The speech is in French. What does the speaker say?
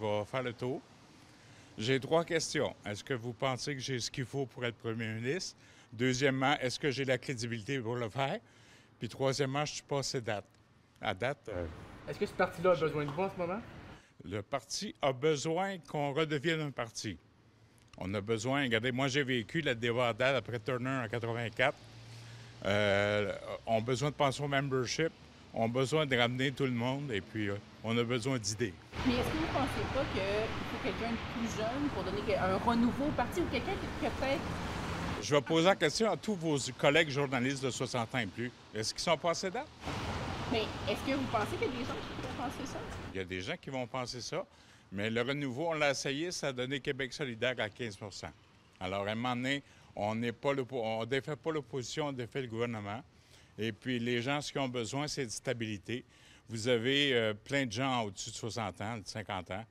vais faire le tour. J'ai trois questions. Est-ce que vous pensez que j'ai ce qu'il faut pour être premier ministre? Deuxièmement, est-ce que j'ai la crédibilité pour le faire? Puis troisièmement, je suis passé date. À date, euh, Est-ce que ce parti-là a besoin de vous en ce moment? le parti a besoin qu'on redevienne un parti. On a besoin, regardez, moi j'ai vécu la débandade après Turner en 84. Euh, on a besoin de penser au membership, on a besoin de ramener tout le monde et puis euh, on a besoin d'idées. Mais est-ce que vous ne pensez pas qu'il faut quelqu'un de plus jeune pour donner un renouveau au parti ou quelqu'un qui peut-être. Je vais poser la question à tous vos collègues journalistes de 60 ans et plus. Est-ce qu'ils sont passés date? Mais est-ce que vous pensez qu'il y a des gens qui pourraient penser ça? Il y a des gens qui vont penser ça, mais le renouveau, on l'a essayé, ça a donné Québec solidaire à 15% Alors, à un moment donné, on n'est pas l'oppo- on défait pas l'opposition, on défait le gouvernement. Et puis, les gens, ce qu'ils ont besoin, c'est de stabilité. Vous avez euh, plein de gens au-dessus de 60 ans, de 50 ans.